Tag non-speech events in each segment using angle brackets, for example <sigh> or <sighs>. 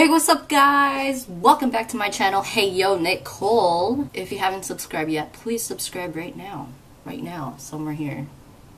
Hey, what's up guys? Welcome back to my channel, Hey Yo Nicole. If you haven't subscribed yet, please subscribe right now. Right now, somewhere here.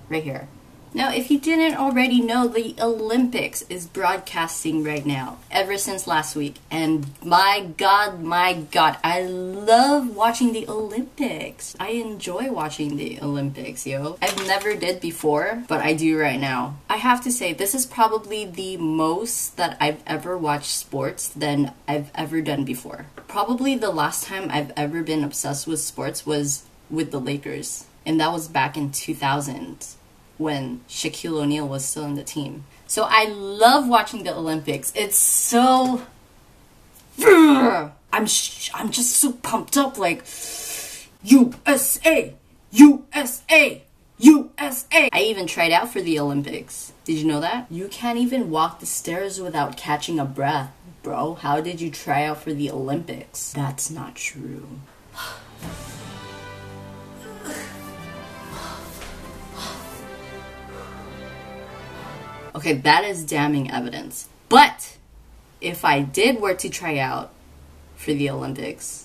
Right here. Now, if you didn't already know, the Olympics is broadcasting right now, ever since last week. And my god, my god, I love watching the Olympics. I enjoy watching the Olympics, yo. I've never did before, but I do right now. I have to say, this is probably the most that I've ever watched sports than I've ever done before. Probably the last time I've ever been obsessed with sports was with the Lakers. And that was back in 2000 when Shaquille O'Neal was still in the team. So I love watching the Olympics. It's so <sighs> I'm I'm just so pumped up like USA, USA, USA. I even tried out for the Olympics. Did you know that? You can't even walk the stairs without catching a breath. Bro, how did you try out for the Olympics? That's not true. <sighs> Okay, that is damning evidence. But if I did were to try out for the Olympics,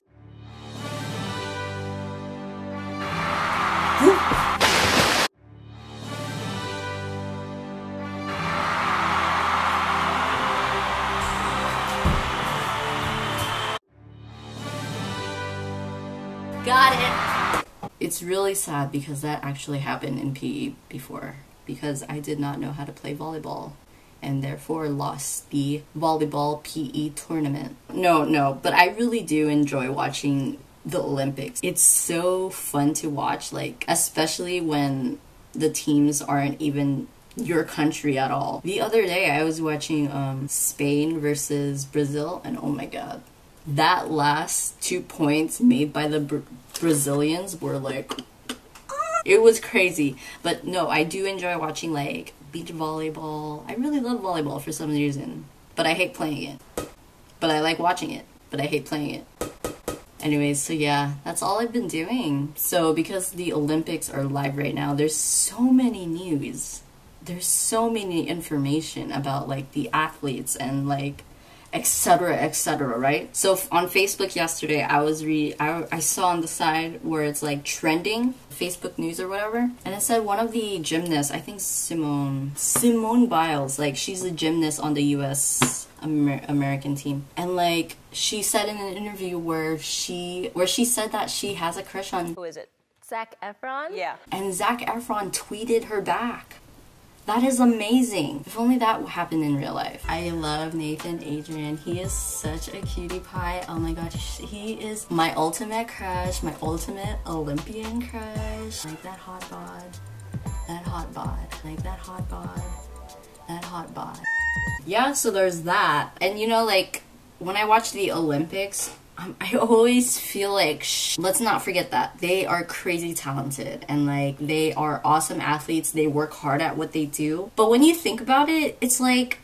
Got it. It's really sad because that actually happened in PE before because I did not know how to play volleyball and therefore lost the volleyball PE tournament. No, no, but I really do enjoy watching the Olympics. It's so fun to watch, like, especially when the teams aren't even your country at all. The other day I was watching um, Spain versus Brazil, and oh my god, that last two points made by the Br Brazilians were like it was crazy. But no, I do enjoy watching like beach volleyball. I really love volleyball for some reason, but I hate playing it. But I like watching it, but I hate playing it. Anyways, so yeah, that's all I've been doing. So because the Olympics are live right now, there's so many news. There's so many information about like the athletes and like etc etc right so on facebook yesterday i was re I, I saw on the side where it's like trending facebook news or whatever and it said one of the gymnasts i think simone simone biles like she's a gymnast on the us Amer american team and like she said in an interview where she where she said that she has a crush on who is it Zac Efron? Yeah. And Zac Efron tweeted her back. That is amazing. If only that happened in real life. I love Nathan Adrian. He is such a cutie pie. Oh my gosh, he is my ultimate crush, my ultimate Olympian crush. Like that hot bod, that hot bod, like that hot bod, that hot bod. Yeah, so there's that. And you know, like, when I watch the Olympics, um, I always feel like let's not forget that they are crazy talented and like they are awesome athletes. They work hard at what they do. But when you think about it, it's like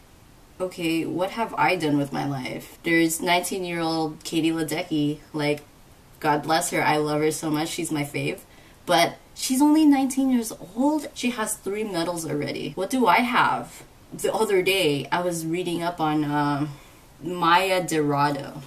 okay, what have I done with my life? There's 19-year-old Katie Ledecky, like God bless her. I love her so much. She's my fave. But she's only 19 years old. She has 3 medals already. What do I have? The other day, I was reading up on uh, Maya DiRado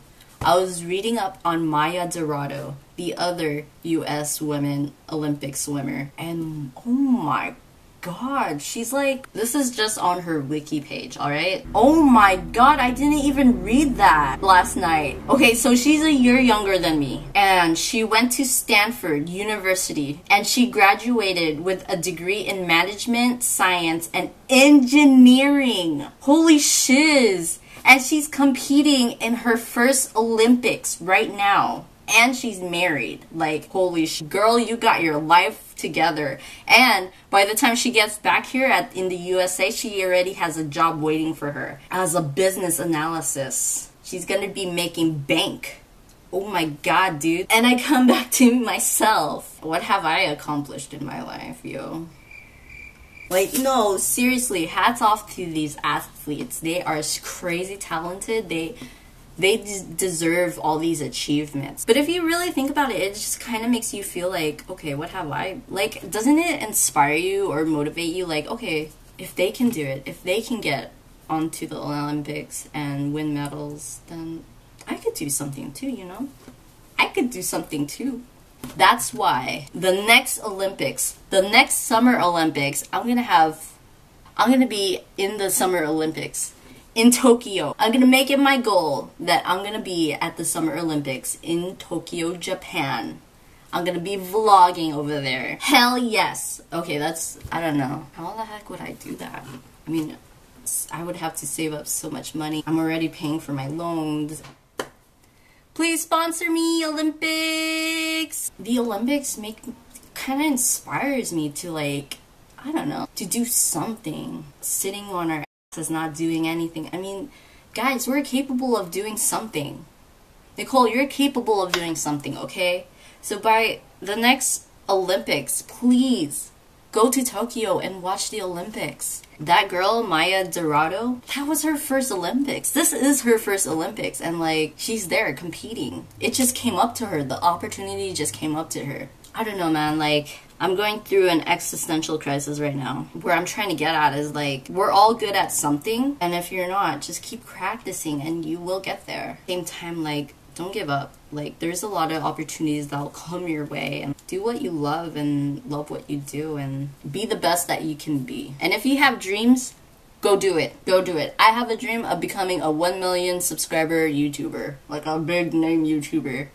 I was reading up on Maya DiRado, the other US women Olympic swimmer, and oh my god, she's like, this is just on her wiki page, alright? Oh my god, I didn't even read that last night. Okay, so she's a year younger than me, and she went to Stanford University, and she graduated with a degree in management, science, and engineering. Holy shiz! And she's competing in her first Olympics right now. And she's married. Like, holy sh- girl, you got your life together. And by the time she gets back here at in the USA, she already has a job waiting for her as a business analysis. She's gonna be making bank. Oh my god, dude. And I come <laughs> back to myself. What have I accomplished in my life, yo? Like, no, seriously, hats off to these athletes. They are crazy talented. They they deserve all these achievements. But if you really think about it, it just kind of makes you feel like, okay, what have I? Like, doesn't it inspire you or motivate you? Like, okay, if they can do it, if they can get onto the Olympics and win medals, then I could do something too, you know? I could do something too. That's why the next Olympics, the next Summer Olympics, I'm gonna have, I'm gonna be in the Summer Olympics in Tokyo. I'm gonna make it my goal that I'm gonna be at the Summer Olympics in Tokyo, Japan. I'm gonna be vlogging over there. Hell yes. Okay, that's, I don't know. How the heck would I do that? I mean, I would have to save up so much money. I'm already paying for my loans. Please sponsor me, Olympics! The Olympics make kind of inspires me to like, I don't know, to do something. Sitting on our asses, not doing anything. I mean, guys, we're capable of doing something. Nicole, you're capable of doing something, okay? So by the next Olympics, please go to Tokyo and watch the Olympics. That girl, Maya DiRado, that was her first Olympics. This is her first Olympics, and like, she's there competing. It just came up to her. The opportunity just came up to her. I don't know, man. Like, I'm going through an existential crisis right now. Where I'm trying to get at is like, we're all good at something, and if you're not, just keep practicing and you will get there. Same time, like, don't give up. Like, there's a lot of opportunities that'll come your way, and do what you love and love what you do, and be the best that you can be. And if you have dreams, go do it. Go do it. I have a dream of becoming a 1 million subscriber YouTuber, like a big name YouTuber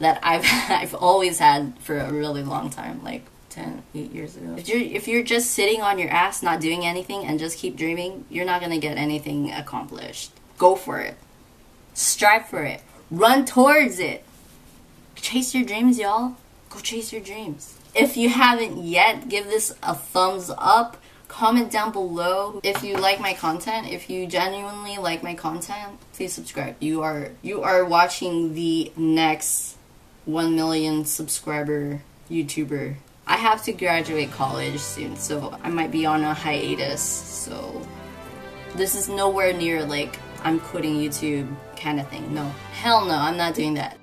that I've <laughs> I've always had for a really long time, like 10, 8 years ago. If you're if you're just sitting on your ass not doing anything and just keep dreaming, you're not going to get anything accomplished. Go for it. Strive for it. Run towards it. Chase your dreams, y'all. Go chase your dreams. If you haven't yet, give this a thumbs up. Comment down below if you like my content. If you genuinely like my content, please subscribe. You are you are watching the next 1 million subscriber YouTuber. I have to graduate college soon, so I might be on a hiatus. So this is nowhere near like I'm quitting YouTube kind of thing. No. Hell no, I'm not doing that.